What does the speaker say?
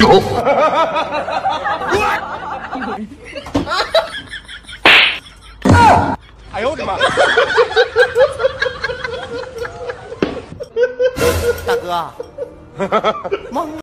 有！哎呦我的妈！大哥，懵。